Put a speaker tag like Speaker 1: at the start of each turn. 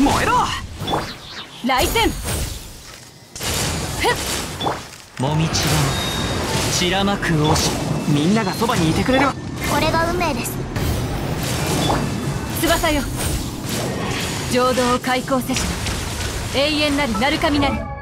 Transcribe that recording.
Speaker 1: 燃えろ。
Speaker 2: 雷戦。
Speaker 3: もみちが散らまく王子。
Speaker 1: みんながそばにいてくれる。
Speaker 4: これが運命です。
Speaker 2: 翼よ。浄土を開口せし。永遠なる鳴神なり。